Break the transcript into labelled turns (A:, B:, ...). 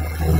A: Yeah.